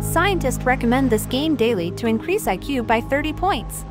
Scientists recommend this game daily to increase IQ by 30 points.